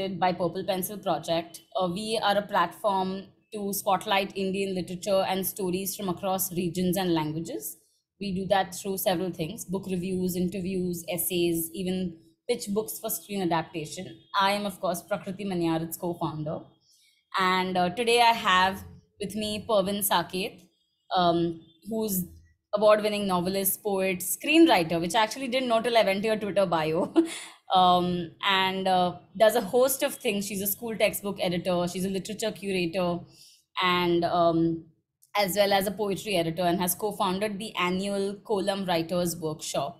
created by Purple Pencil Project. Uh, we are a platform to spotlight Indian literature and stories from across regions and languages. We do that through several things book reviews, interviews, essays, even pitch books for screen adaptation. I am, of course, Prakriti Manyar, its co founder. And uh, today I have with me Pervin Saket, um, who's award-winning novelist, poet, screenwriter, which I actually didn't know till I went to your Twitter bio, um, and uh, does a host of things. She's a school textbook editor. She's a literature curator, and um, as well as a poetry editor, and has co-founded the annual Column Writers Workshop.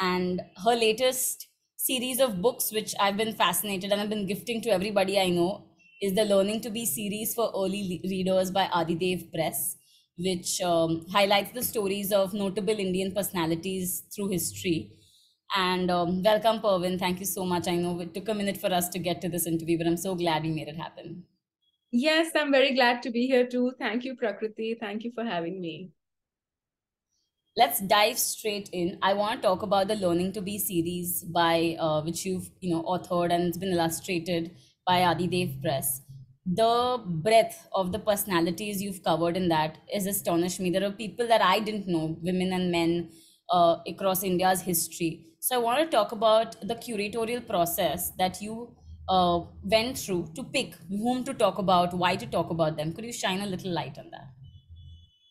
And her latest series of books, which I've been fascinated and I've been gifting to everybody I know, is the Learning to Be series for early readers by AdiDev Press which um, highlights the stories of notable Indian personalities through history. And um, welcome, Pervin. Thank you so much. I know it took a minute for us to get to this interview, but I'm so glad we made it happen. Yes, I'm very glad to be here too. Thank you, Prakriti. Thank you for having me. Let's dive straight in. I want to talk about the Learning to Be series by uh, which you've you know authored and it's been illustrated by AdiDev Press the breadth of the personalities you've covered in that is astonished me. There are people that I didn't know, women and men uh, across India's history. So I want to talk about the curatorial process that you uh, went through to pick whom to talk about, why to talk about them. Could you shine a little light on that?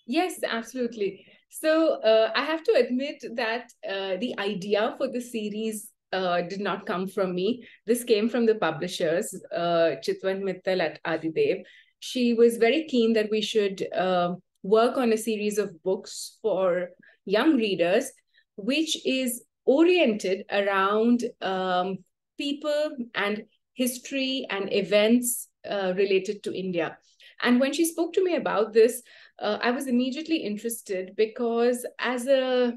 Yes, absolutely. So uh, I have to admit that uh, the idea for the series uh, did not come from me. This came from the publishers, uh, Chitwan Mittal at AdiDev. She was very keen that we should uh, work on a series of books for young readers, which is oriented around um, people and history and events uh, related to India. And when she spoke to me about this, uh, I was immediately interested because, as a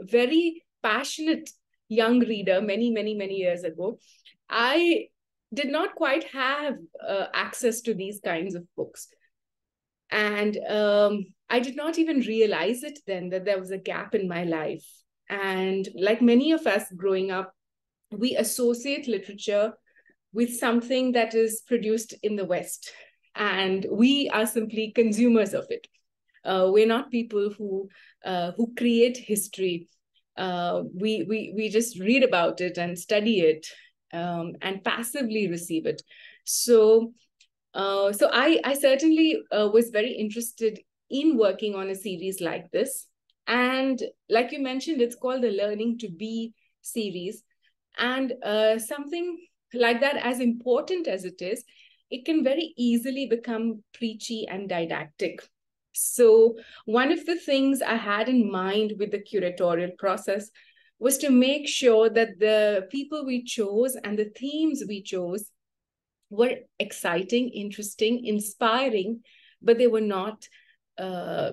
very passionate young reader many, many, many years ago, I did not quite have uh, access to these kinds of books. And um, I did not even realize it then that there was a gap in my life. And like many of us growing up, we associate literature with something that is produced in the West. And we are simply consumers of it. Uh, we're not people who uh, who create history uh, we, we, we just read about it and study it um, and passively receive it. So, uh, so I, I certainly uh, was very interested in working on a series like this. And like you mentioned, it's called the Learning to Be series. And uh, something like that, as important as it is, it can very easily become preachy and didactic. So, one of the things I had in mind with the curatorial process was to make sure that the people we chose and the themes we chose were exciting, interesting, inspiring, but they were not uh,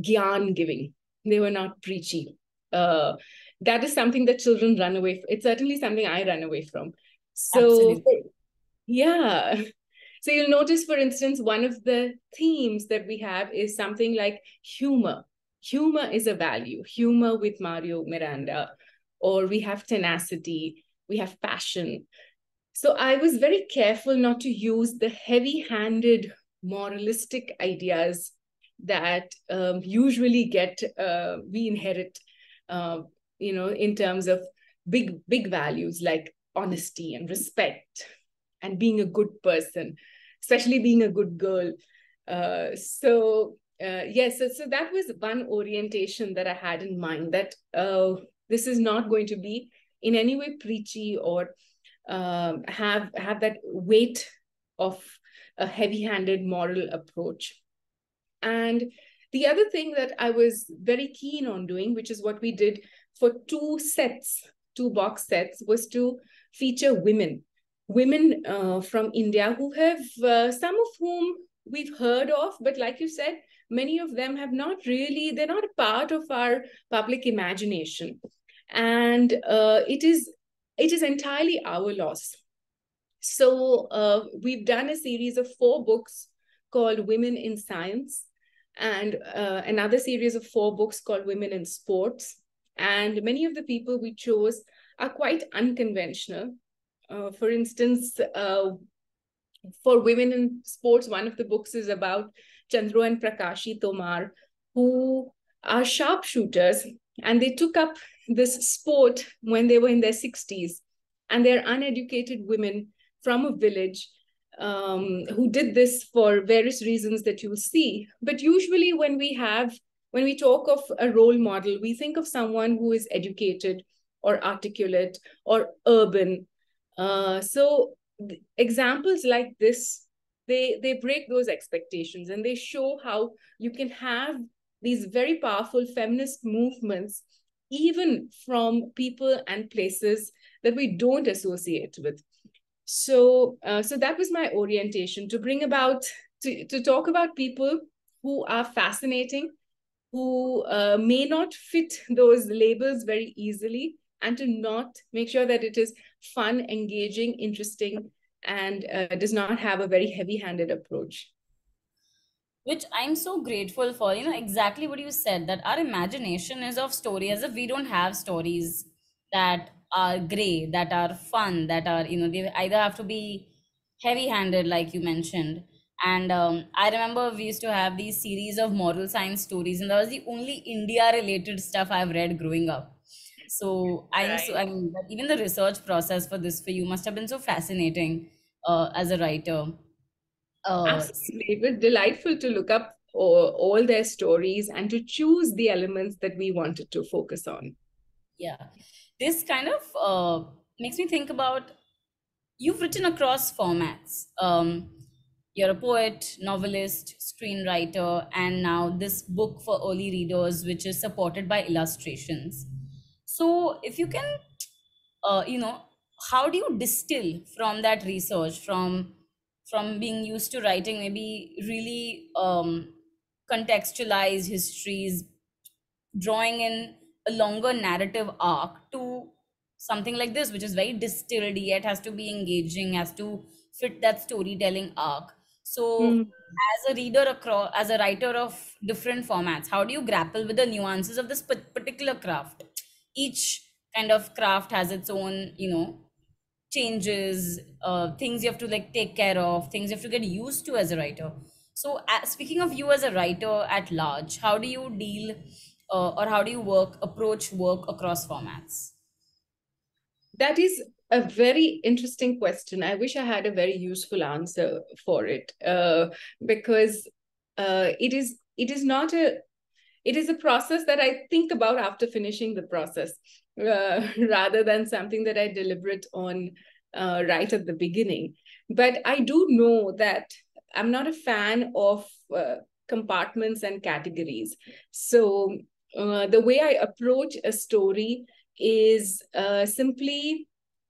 gyan giving. They were not preachy. Uh, that is something that children run away from. It's certainly something I run away from. So, Absolutely. yeah. So you'll notice, for instance, one of the themes that we have is something like humor. Humor is a value, humor with Mario Miranda, or we have tenacity, we have passion. So I was very careful not to use the heavy handed moralistic ideas that um, usually get, uh, we inherit, uh, you know, in terms of big, big values like honesty and respect and being a good person, especially being a good girl. Uh, so uh, yes, so, so that was one orientation that I had in mind that uh, this is not going to be in any way preachy or um, have have that weight of a heavy-handed moral approach. And the other thing that I was very keen on doing, which is what we did for two sets, two box sets, was to feature women women uh, from India who have, uh, some of whom we've heard of, but like you said, many of them have not really, they're not a part of our public imagination. And uh, it is it is entirely our loss. So uh, we've done a series of four books called Women in Science and uh, another series of four books called Women in Sports. And many of the people we chose are quite unconventional uh, for instance, uh, for women in sports, one of the books is about Chandro and Prakashi Tomar, who are sharpshooters, and they took up this sport when they were in their 60s. And they're uneducated women from a village um, who did this for various reasons that you'll see. But usually, when we have when we talk of a role model, we think of someone who is educated or articulate or urban. Uh, so examples like this, they they break those expectations and they show how you can have these very powerful feminist movements even from people and places that we don't associate with so uh, so that was my orientation to bring about to, to talk about people who are fascinating who uh, may not fit those labels very easily and to not make sure that it is fun engaging interesting and uh, does not have a very heavy handed approach which I'm so grateful for. You know, exactly what you said that our imagination is of story as if we don't have stories that are gray, that are fun, that are, you know, they either have to be heavy handed, like you mentioned. And um, I remember we used to have these series of moral science stories, and that was the only India related stuff I've read growing up. So I'm right. so, I mean, even the research process for this for you must have been so fascinating uh, as a writer. Uh, Absolutely. It was delightful to look up all, all their stories and to choose the elements that we wanted to focus on. Yeah. This kind of uh, makes me think about you've written across formats. Um, you're a poet, novelist, screenwriter, and now this book for early readers, which is supported by illustrations. So, if you can, uh, you know, how do you distill from that research, from from being used to writing maybe really um, contextualized histories, drawing in a longer narrative arc to something like this, which is very distilled yet has to be engaging, has to fit that storytelling arc. So, mm. as a reader across, as a writer of different formats, how do you grapple with the nuances of this particular craft? Each kind of craft has its own, you know, changes uh, things you have to like take care of things you have to get used to as a writer so uh, speaking of you as a writer at large how do you deal uh, or how do you work approach work across formats that is a very interesting question i wish i had a very useful answer for it uh, because uh, it is it is not a it is a process that i think about after finishing the process uh, rather than something that I deliberate on uh, right at the beginning. But I do know that I'm not a fan of uh, compartments and categories. So uh, the way I approach a story is uh, simply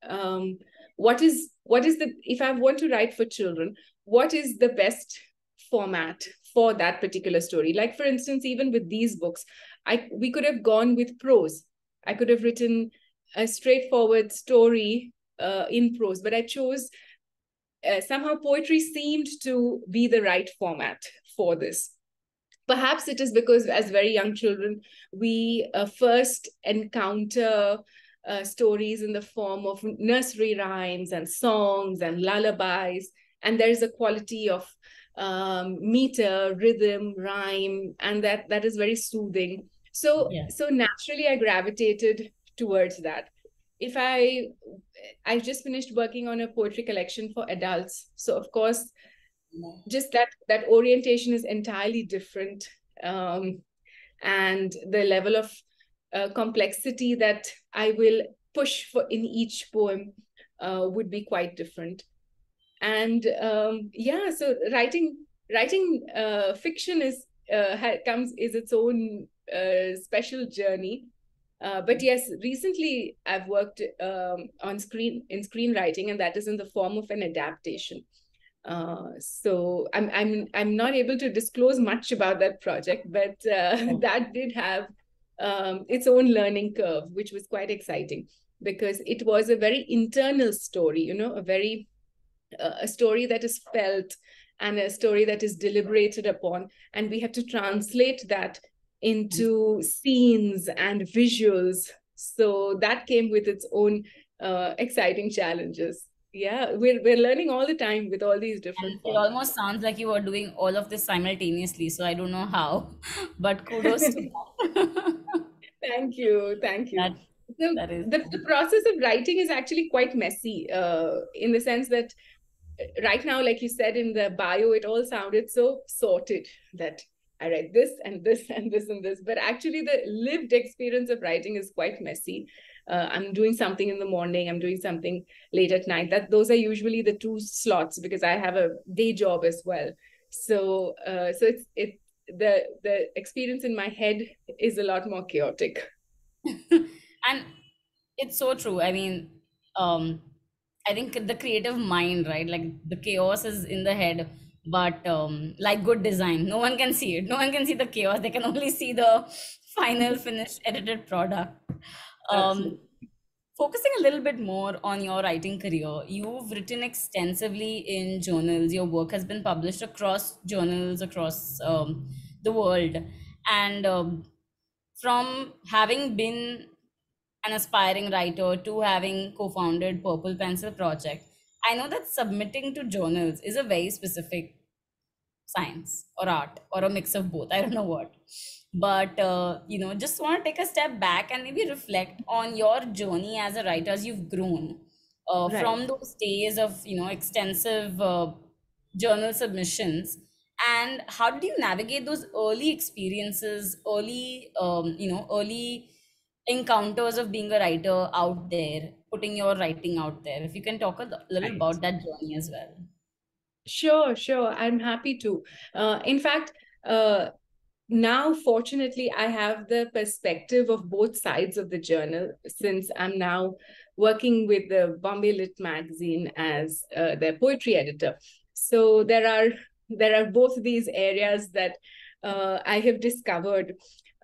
um, what is what is the if I want to write for children, what is the best format for that particular story? Like for instance, even with these books, I we could have gone with prose I could have written a straightforward story uh, in prose, but I chose uh, somehow poetry seemed to be the right format for this. Perhaps it is because, as very young children, we uh, first encounter uh, stories in the form of nursery rhymes and songs and lullabies, and there is a quality of um, meter, rhythm, rhyme, and that that is very soothing. So yeah. so naturally i gravitated towards that. If i i just finished working on a poetry collection for adults. So of course just that that orientation is entirely different um, and the level of uh, complexity that i will push for in each poem uh, would be quite different and um, yeah so writing writing uh, fiction is uh, comes is its own uh, special journey. Uh, but yes, recently I've worked um, on screen in screenwriting, and that is in the form of an adaptation. Uh, so I'm I'm I'm not able to disclose much about that project, but uh, oh. that did have um, its own learning curve, which was quite exciting because it was a very internal story. You know, a very uh, a story that is felt and a story that is deliberated upon, and we have to translate that into scenes and visuals. So that came with its own uh, exciting challenges. Yeah we're, we're learning all the time with all these different it almost sounds like you are doing all of this simultaneously so i don't know how but kudos to thank you thank you. That, the, that is the, the process of writing is actually quite messy uh, in the sense that uh, right now like you said in the bio it all sounded so sorted that i read this and this and this and this but actually the lived experience of writing is quite messy uh, i'm doing something in the morning i'm doing something late at night. That those are usually the two slots because i have a day job as well. So uh, so it's it the the experience in my head is a lot more chaotic. And it's so true. I mean um i think the creative mind right? Like the chaos is in the head but um like good design. No one can see it. No one can see the chaos. They can only see the final finished edited product um, focusing a little bit more on your writing career, you've written extensively in journals. Your work has been published across journals across um, the world. And um, from having been an aspiring writer to having co founded Purple Pencil Project, I know that submitting to journals is a very specific science or art or a mix of both. I don't know what but uh, you know just want to take a step back and maybe reflect on your journey as a writer as you've grown uh, right. from those days of you know extensive uh, journal submissions. And how did you navigate those early experiences early um, you know early encounters of being a writer out there putting your writing out there? If you can talk a little about that journey as well. Sure sure. I'm happy to. Uh, in fact uh, now fortunately i have the perspective of both sides of the journal since i'm now working with the bombay lit magazine as uh, their poetry editor. So there are there are both these areas that uh, i have discovered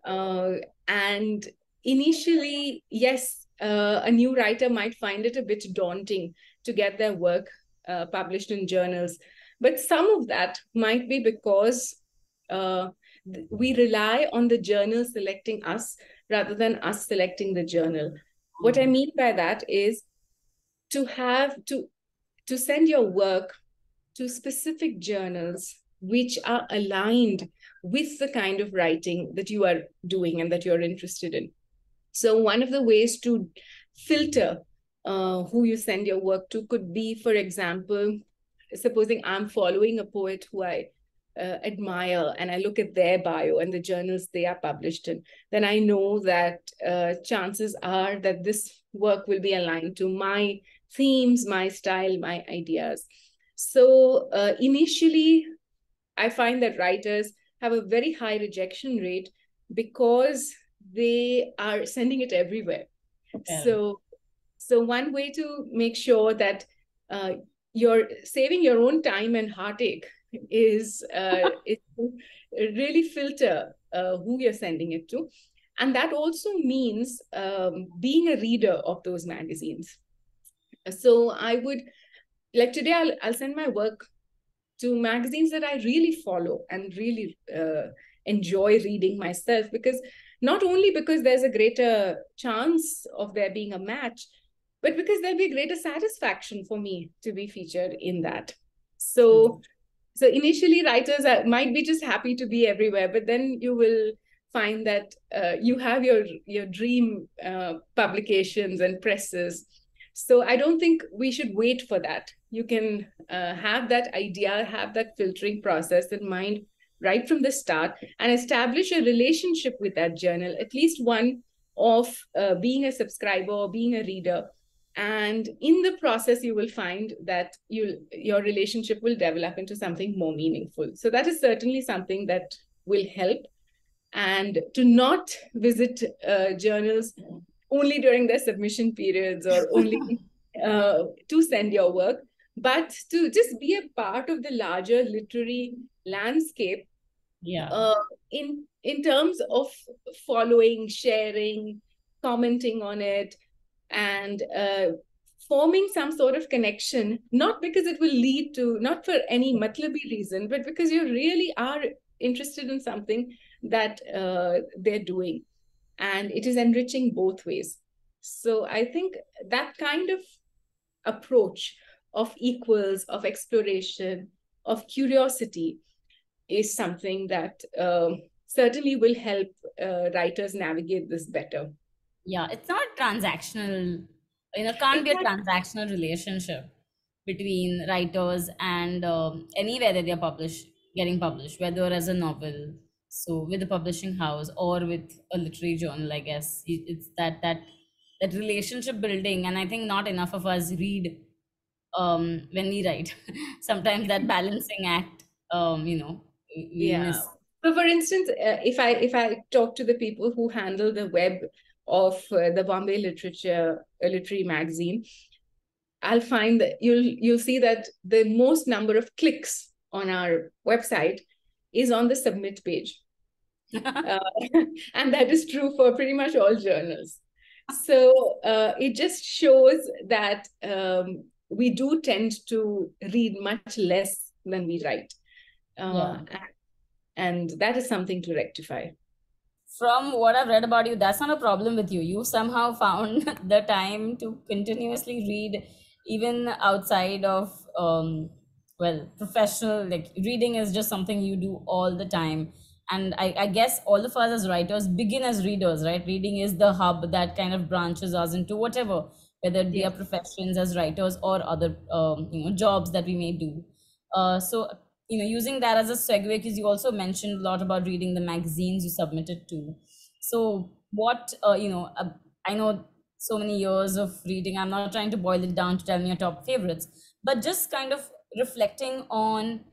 uh, and initially yes uh, a new writer might find it a bit daunting to get their work uh, published in journals but some of that might be because uh, we rely on the journal selecting us rather than us selecting the journal. What I mean by that is to have to to send your work to specific journals which are aligned with the kind of writing that you are doing and that you're interested in. So one of the ways to filter uh, who you send your work to could be, for example, supposing I'm following a poet who I uh, admire and I look at their bio and the journals they are published in, then I know that uh, chances are that this work will be aligned to my themes, my style, my ideas. So uh, initially, I find that writers have a very high rejection rate because they are sending it everywhere. So, so one way to make sure that uh, you're saving your own time and heartache is, uh, really filter uh, who you're sending it to. And that also means um, being a reader of those magazines. So I would, like today, I'll, I'll send my work to magazines that I really follow and really uh, enjoy reading myself because not only because there's a greater chance of there being a match, but because there'll be greater satisfaction for me to be featured in that. So so initially writers are, might be just happy to be everywhere but then you will find that uh, you have your your dream uh, publications and presses. So i don't think we should wait for that. You can uh, have that idea have that filtering process in mind right from the start and establish a relationship with that journal at least one of uh, being a subscriber or being a reader and in the process you will find that you your relationship will develop into something more meaningful. So that is certainly something that will help. And to not visit uh, journals only during their submission periods or only uh, to send your work but to just be a part of the larger literary landscape yeah. uh, in in terms of following sharing commenting on it and uh, forming some sort of connection, not because it will lead to, not for any matlabi reason, but because you really are interested in something that uh, they're doing. And it is enriching both ways. So I think that kind of approach of equals, of exploration, of curiosity is something that um, certainly will help uh, writers navigate this better. Yeah, it's not transactional. You know, can't be a transactional relationship between writers and um, anywhere that they're published, getting published, whether as a novel, so with a publishing house or with a literary journal. I guess it's that that that relationship building, and I think not enough of us read um, when we write. Sometimes that balancing act, um, you know, yeah. Miss. So, for instance, uh, if I if I talk to the people who handle the web of uh, the Bombay Literature uh, Literary Magazine, I'll find that you'll you'll see that the most number of clicks on our website is on the submit page. uh, and that is true for pretty much all journals. So uh, it just shows that um, we do tend to read much less than we write. Uh, yeah. And that is something to rectify. From what I've read about you, that's not a problem with you. You somehow found the time to continuously read, even outside of, um, well, professional, like reading is just something you do all the time. And I, I guess all of us as writers begin as readers, right? Reading is the hub that kind of branches us into whatever whether it be our professions as writers or other um, you know jobs that we may do. Uh, so you know using that as a segue because you also mentioned a lot about reading the magazines you submitted to. So what uh, you know uh, I know so many years of reading. I'm not trying to boil it down to tell me your top favorites, but just kind of reflecting on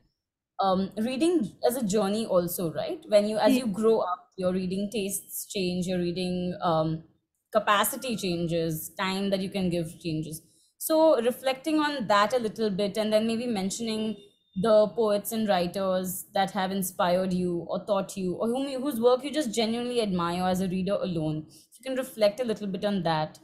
um, reading as a journey also right when you as you grow up your reading tastes change your reading um, capacity changes, time that you can give changes. So, reflecting on that a little bit, and then maybe mentioning the poets and writers that have inspired you or taught you, or whom, whose work you just genuinely admire as a reader alone. If you can reflect a little bit on that,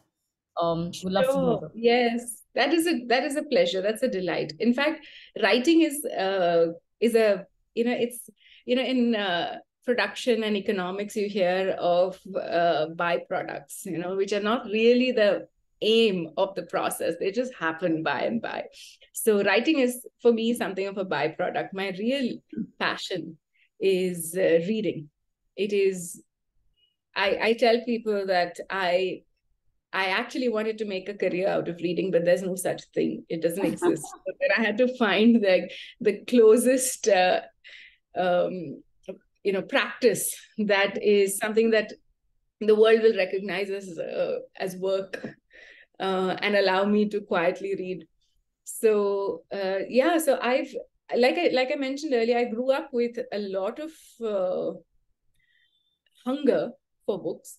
um, we'd love sure. to Yes, that is a that is a pleasure. That's a delight. In fact, writing is uh, is a you know it's you know in uh, production and economics you hear of uh, byproducts, you know, which are not really the aim of the process. They just happen by and by. So writing is for me something of a byproduct. My real passion is uh, reading. It is. I I tell people that I I actually wanted to make a career out of reading, but there's no such thing. It doesn't exist. so then I had to find the the closest uh, um, you know practice that is something that the world will recognize as uh, as work uh, and allow me to quietly read. So uh, yeah so i've like i like i mentioned earlier i grew up with a lot of uh, hunger for books.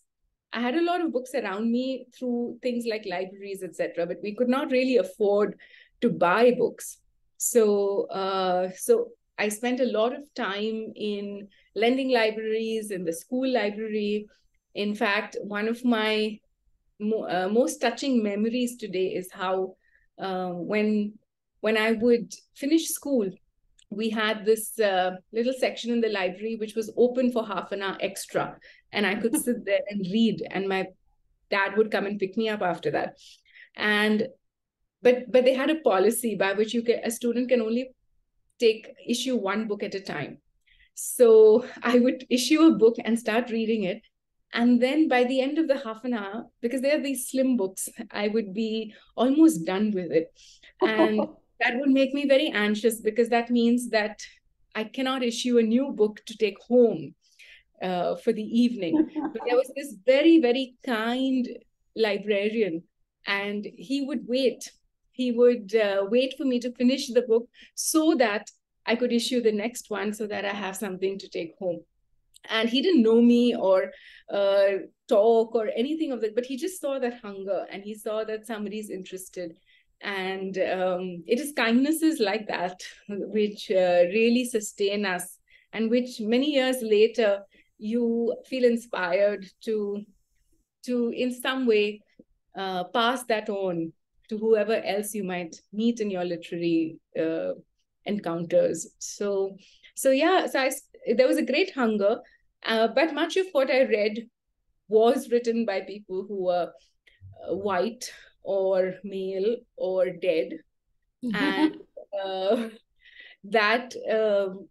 I had a lot of books around me through things like libraries etc but we could not really afford to buy books. So uh, so i spent a lot of time in lending libraries in the school library. In fact, one of my mo- uh, most touching memories today is how uh, when when I would finish school, we had this uh, little section in the library which was open for half an hour extra, and I could sit there and read, and my dad would come and pick me up after that. And but but they had a policy by which you can a student can only take issue one book at a time so I would issue a book and start reading it. And then by the end of the half an hour, because they are these slim books, I would be almost done with it. And that would make me very anxious because that means that I cannot issue a new book to take home uh, for the evening. But there was this very, very kind librarian, and he would wait. He would uh, wait for me to finish the book so that I could issue the next one so that I have something to take home. And he didn't know me or uh, talk or anything of that, but he just saw that hunger and he saw that somebody's interested. And um, it is kindnesses like that which uh, really sustain us, and which many years later you feel inspired to, to in some way uh, pass that on to whoever else you might meet in your literary uh, encounters. So, so yeah, so I, there was a great hunger, uh, but much of what I read was written by people who were uh, white or male or dead. and uh, that um,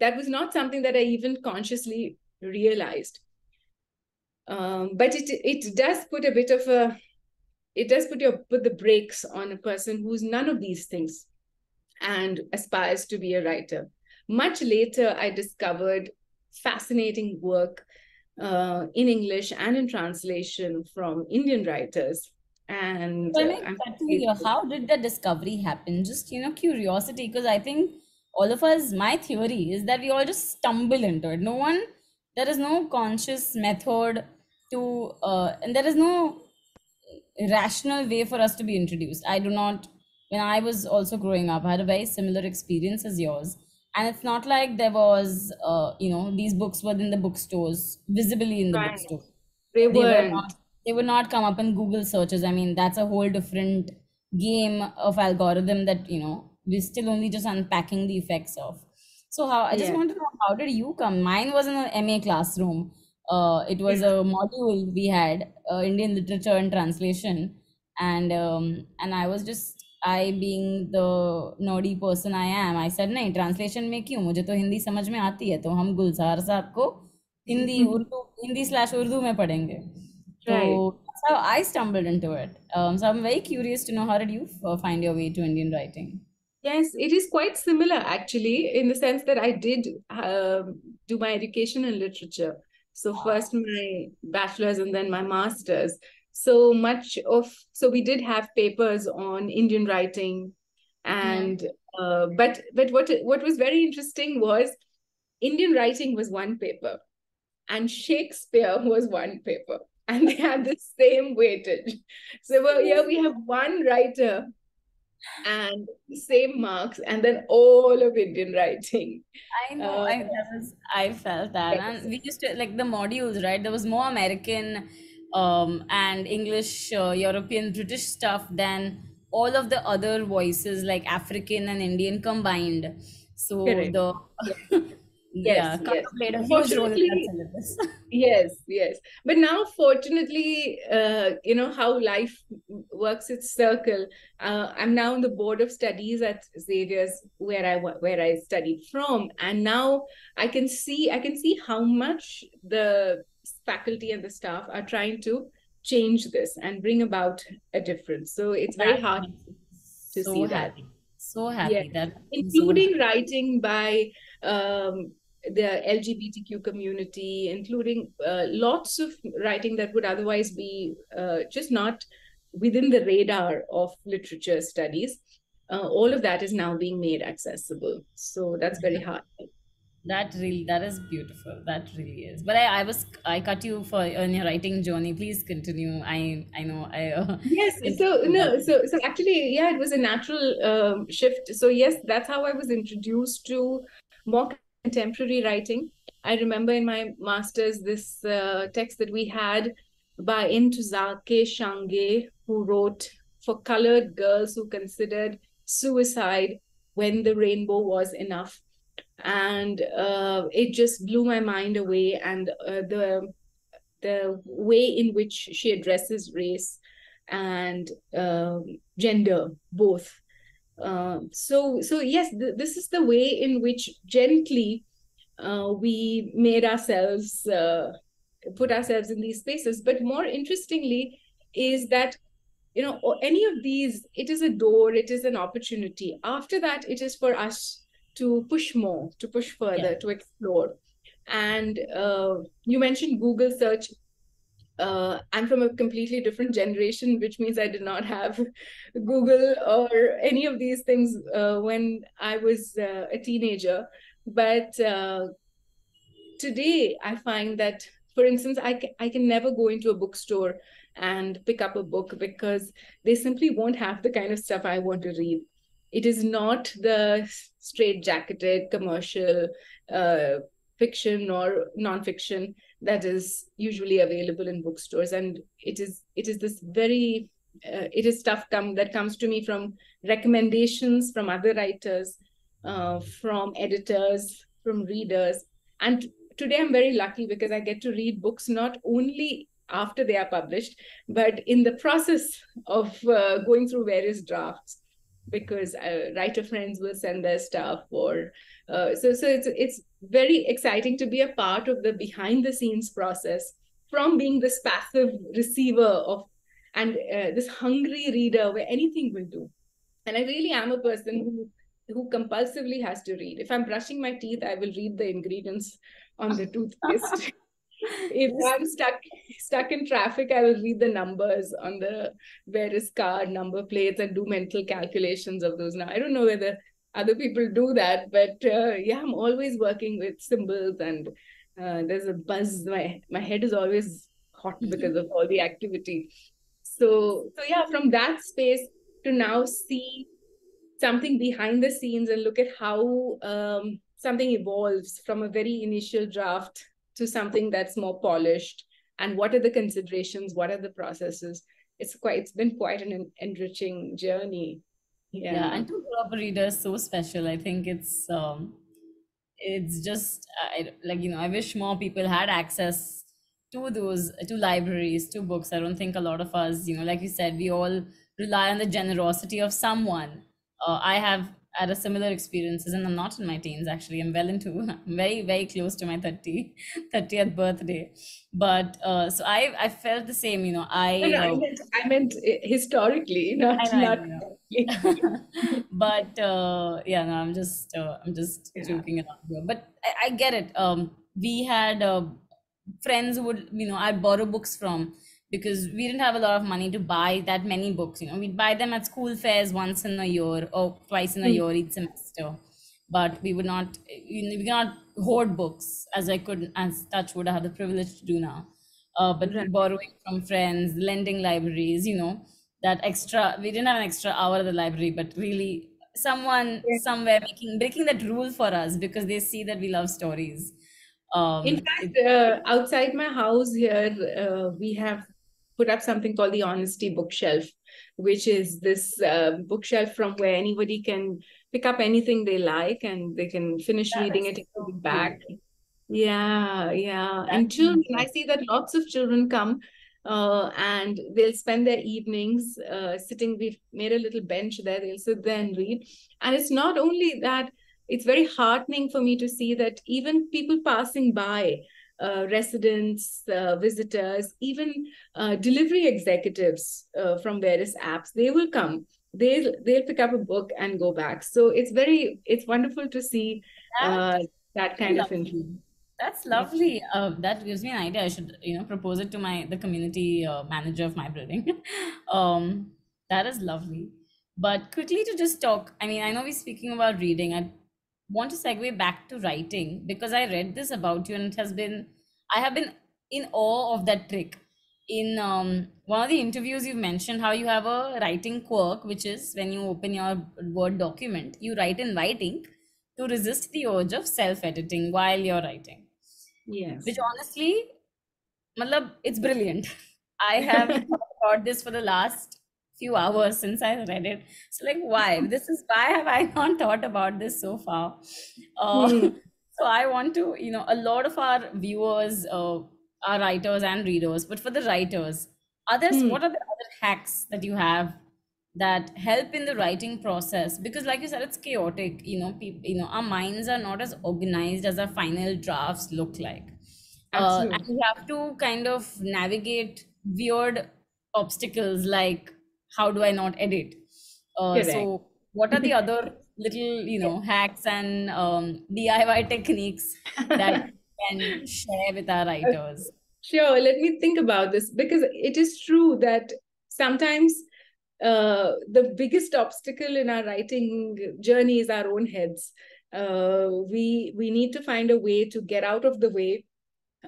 that was not something that I even consciously realized. Um, but it it does put a bit of a it does put your put the brakes on a person who's none of these things and aspires to be a writer. Much later, I discovered fascinating work uh, in English and in translation from Indian writers. And uh, how did the discovery happen? Just you know, curiosity, because I think all of us, my theory is that we all just stumble into it. No one, there is no conscious method to, uh, and there is no rational way for us to be introduced. I do not, when I was also growing up, I had a very similar experience as yours. And it's not like there was, uh, you know, these books were in the bookstores, visibly in the right. bookstore. They, they were not, they would not come up in Google searches. I mean, that's a whole different game of algorithm that, you know, we're still only just unpacking the effects of. So how I just yeah. want to know how did you come? Mine was in an MA classroom uh, it was a module we had uh, indian literature and translation and um, and i was just i being the nerdy person i am i said nahi translation में क्यों मुझे तो हिंदी समझ में आती है तो हम गुलजार साहब को हिंदी उर्दू हिंदी स्लैश उर्दू में पढ़ेंगे so that's how I stumbled into it. Um, so I'm very curious to know how did you uh, find your way to Indian writing? Yes, it is quite similar actually, in the sense that I did uh, do my education in literature. So first my bachelor's and then my master's. So much of so we did have papers on Indian writing, and mm-hmm. uh, but but what what was very interesting was Indian writing was one paper, and Shakespeare was one paper, and they had the same weightage. So well, yeah, we have one writer and same marks and then all of indian writing i know uh, i was i felt that and we used to like the modules right there was more american um and english uh, european british stuff than all of the other voices like african and indian combined so Correct. the yes, yeah, yes. played a huge role in that syllabus. yes, yes. But now, fortunately, uh, you know how life works its circle. Uh, I'm now on the board of studies at Xavier's, where I where I studied from, and now I can see I can see how much the faculty and the staff are trying to change this and bring about a difference. So it's very hard to so see happy. that. So happy yeah. that including so writing by um, the LGBTQ community, including uh, lots of writing that would otherwise be uh, just not within the radar of literature studies. Uh, all of that is now being made accessible. So that's very hard. That really, that is beautiful. That really is. But I, I was, I cut you for on your writing journey. Please continue. I, I know. I uh, yes. So no. So so actually, yeah, it was a natural um, shift. So yes, that's how I was introduced to more contemporary writing. I remember in my master's this uh, text that we had by Ntozake Shange, who wrote for colored girls who considered suicide when the rainbow was enough. And uh, it just blew my mind away. And uh, the the way in which she addresses race and uh, gender both um, so, so yes, th- this is the way in which gently uh, we made ourselves uh, put ourselves in these spaces. But more interestingly, is that you know any of these, it is a door, it is an opportunity. After that, it is for us to push more, to push further, yeah. to explore. And uh, you mentioned Google search uh, I'm from a completely different generation, which means I did not have Google or any of these things uh, when I was uh, a teenager. But uh, today, I find that, for instance, I, ca- I can never go into a bookstore and pick up a book because they simply won't have the kind of stuff I want to read. It is not the straight jacketed commercial uh, fiction or nonfiction that is usually available in bookstores. And it is it is this very uh, it is stuff come that comes to me from recommendations from other writers uh, from editors from readers. And today i'm very lucky because i get to read books not only after they are published but in the process of uh, going through various drafts because uh, writer friends will send their stuff or uh, so so it's it's very exciting to be a part of the behind the scenes process from being this passive receiver of and uh, this hungry reader where anything will do. And i really am a person who who compulsively has to read. If i'm brushing my teeth i will read the ingredients on the toothpaste if i'm stuck stuck in traffic i will read the numbers on the various car number plates and do mental calculations of those. Now i don't know whether other people do that but uh, yeah i'm always working with symbols and uh, there's a buzz. My my head is always hot mm-hmm. because of all the activity. So so yeah from that space to now see something behind the scenes and look at how um, something evolves from a very initial draft to something that's more polished? And what are the considerations? What are the processes? It's quite it's been quite an enriching journey. Yeah, yeah and to grow up a reader is so special. I think it's um it's just I, like you know i wish more people had access to those to libraries to books. I don't think a lot of us you know like you said we all rely on the generosity of someone. Uh, i have had a similar experiences and i'm not in my teens actually. I'm well into I'm very very close to my 30 30th birthday. But uh, so i i felt the same you know. I no, no, I, meant, I meant historically not, know, not but uh, yeah no i'm just uh, i'm just yeah. joking around here. But I, I, get it. Um we had uh, friends would you know i'd borrow books from because we didn't have a lot of money to buy that many books. You know, we'd buy them at school fairs once in a year or twice in a mm. year each semester. But we would not, you know, we cannot hoard books as I could, as touch would have the privilege to do now. Uh, but right. borrowing from friends, lending libraries, you know, that extra, we didn't have an extra hour at the library, but really someone yeah. somewhere making, breaking that rule for us because they see that we love stories. Um, in fact, uh, outside my house here, uh, we have put up something called the Honesty Bookshelf, which is this uh, bookshelf from where anybody can pick up anything they like and they can finish reading it so back. Yeah, yeah. That's and children, I see that lots of children come uh, and they'll spend their evenings uh, sitting. We've made a little bench there. They'll sit there and read. And it's not only that, it's very heartening for me to see that even people passing by uh, residents, uh, visitors, even uh, delivery executives uh, from various apps, they will come. They'll they'll pick up a book and go back. So it's very it's wonderful to see uh, that kind of influence. That's lovely. Uh, that gives me an idea. I should, you know, propose it to my the community uh, manager of my building. um, that is lovely. But quickly to just talk. I mean, I know we're speaking about reading. I want to segue back to writing because I read this about you and it has been, I have been in awe of that trick. In um, one of the interviews, you mentioned how you have a writing quirk, which is when you open your Word document, you write in white ink to resist the urge of self editing while you're writing. Yes. Which honestly, malab, it's brilliant. I have thought this for the last few hours since I read it. So like, why? This is why have I not thought about this so far? Uh, mm. So I want to, you know, a lot of our viewers uh, are writers and readers, but for the writers, others, mm. what are the other hacks that you have that help in the writing process? Because, like you said, it's chaotic. You know, people, you know, our minds are not as organized as our final drafts look like. Uh, and we have to kind of navigate weird obstacles like how do I not edit? Uh, so what are the other little you know hacks and um, DIY techniques that can share with our writers? Sure, let me think about this because it is true that sometimes uh, the biggest obstacle in our writing journey is our own heads. Uh, we we need to find a way to get out of the way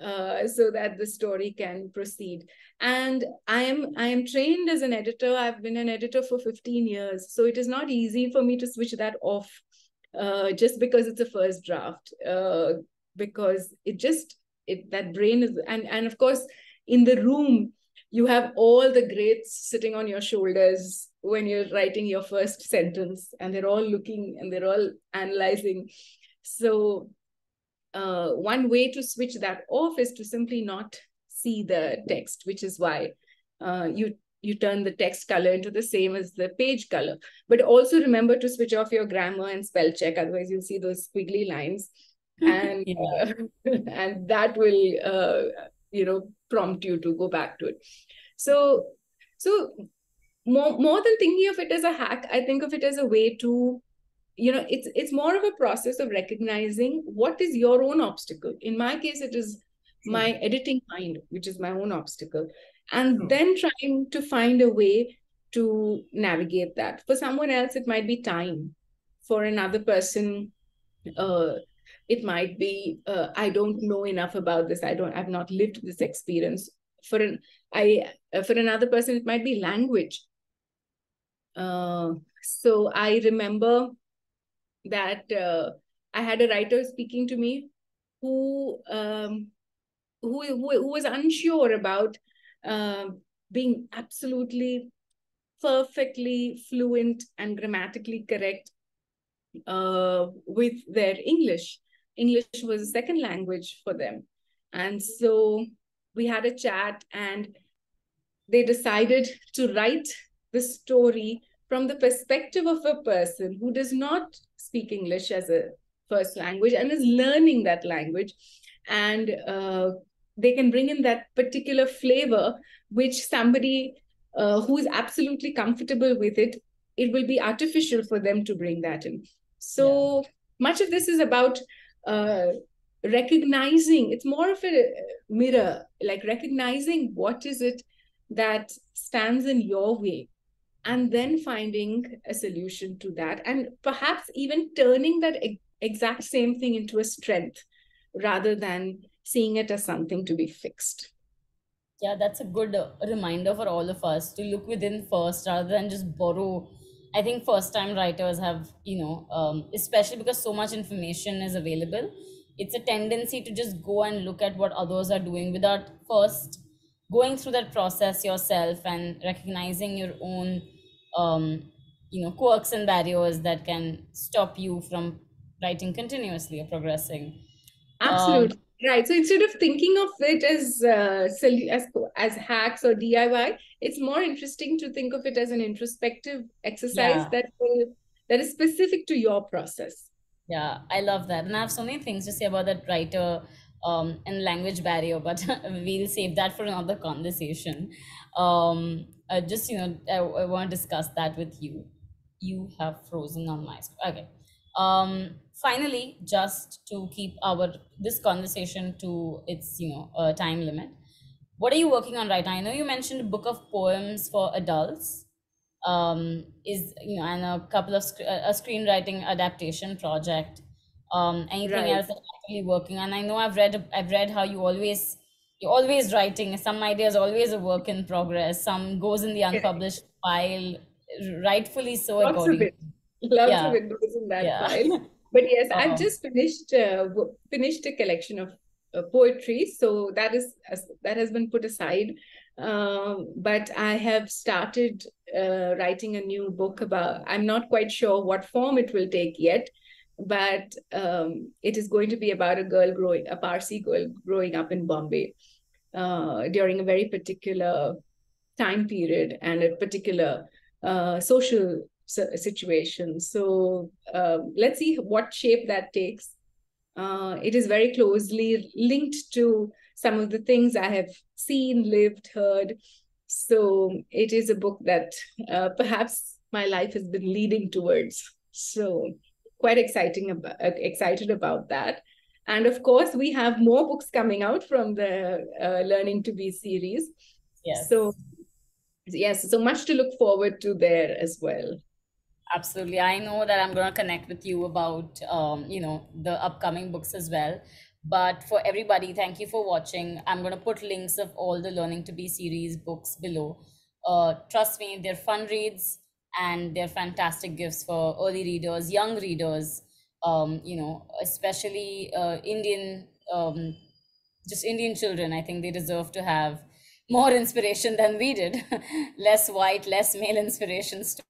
uh, so that the story can proceed. And i am i am trained as an editor. I've been an editor for 15 years. So it is not easy for me to switch that off uh, just because it's a first draft uh, because it just it that brain is and and of course in the room you have all the greats sitting on your shoulders when you're writing your first sentence and they're all looking and they're all analyzing. So uh, one way to switch that off is to simply not see the text, which is why uh, you you turn the text color into the same as the page color. But also remember to switch off your grammar and spell check, otherwise you'll see those squiggly lines, and uh, and that will uh, you know prompt you to go back to it. So so more more than thinking of it as a hack, I think of it as a way to you know it's it's more of a process of recognizing what is your own obstacle. In my case it is my editing mind which is my own obstacle and mm. then trying to find a way to navigate that. For someone else it might be time. For another person uh, it might be uh, i don't know enough about this. I don't i've not lived this experience. For an i uh, for another person it might be language. Uh, so i remember that uh, i had a writer speaking to me who um, who, who, who was unsure about um, being absolutely perfectly fluent and grammatically correct uh, with their English. English was a second language for them. And so we had a chat and they decided to write the story from the perspective of a person who does not speak English as a first language and is learning that language. And uh, they can bring in that particular flavor which somebody uh, who is absolutely comfortable with it it will be artificial for them to bring that in. So yeah. much of this is about uh, recognizing it's more of a mirror like recognizing what is it that stands in your way and then finding a solution to that and perhaps even turning that exact same thing into a strength rather than seeing it as something to be fixed. Yeah, that's a good uh, reminder for all of us to look within first rather than just borrow. I think first time writers have, you know, um, especially because so much information is available, it's a tendency to just go and look at what others are doing without first going through that process yourself and recognizing your own, um, you know, quirks and barriers that can stop you from writing continuously or progressing. Absolutely. Um, Right. So instead of thinking of it as uh, as as hacks or DIY, it's more interesting to think of it as an introspective exercise yeah. that will that is specific to your process. Yeah, I love that, and I have so many things to say about that writer um, and language barrier, but we'll save that for another conversation. Um, uh, just you know, I, I want to discuss that with you. You have frozen on my screen. Okay. Um, finally, just to keep our this conversation to its you know uh, time limit, what are you working on right now? I know you mentioned a book of poems for adults. Um, is you know and a couple of sc- a screenwriting adaptation project. Um, anything right. else that you're actually working on? I know I've read I've read how you always you're always writing. Some ideas always a work in progress. Some goes in the unpublished file, rightfully so. Lots according. of it. Lots yeah. of it goes in that yeah. file. but yes i've uh-huh. just finished uh, finished a collection of uh, poetry so that is that has been put aside um, but i have started uh, writing a new book about i'm not quite sure what form it will take yet but um, it is going to be about a girl growing a parsi girl growing up in bombay uh, during a very particular time period and a particular uh, social situation. So uh, let's see what shape that takes. Uh, it is very closely linked to some of the things I have seen, lived, heard. So it is a book that uh, perhaps my life has been leading towards. So quite exciting about excited about that. And of course, we have more books coming out from the uh, Learning to Be series. Yes. So yes, so much to look forward to there as well. Absolutely. I know that I'm going to connect with you about, um, you know, the upcoming books as well. But for everybody, thank you for watching. I'm going to put links of all the Learning to Be series books below. Uh, trust me, they're fun reads and they're fantastic gifts for early readers, young readers, um, you know, especially uh, Indian, um, just Indian children. I think they deserve to have more inspiration than we did. less white, less male inspirations.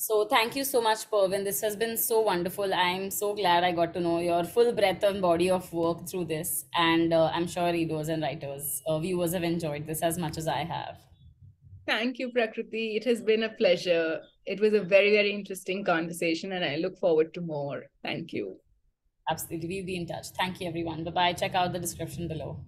So thank you so much, Pervin. This has been so wonderful. I'm so glad I got to know your full breadth and body of work through this. And uh, I'm sure readers and writers, uh, viewers have enjoyed this as much as I have. Thank you, Prakriti. It has been a pleasure. It was a very, very interesting conversation, and I look forward to more. Thank you. Absolutely. We'll be in touch. Thank you, everyone. Bye bye. Check out the description below.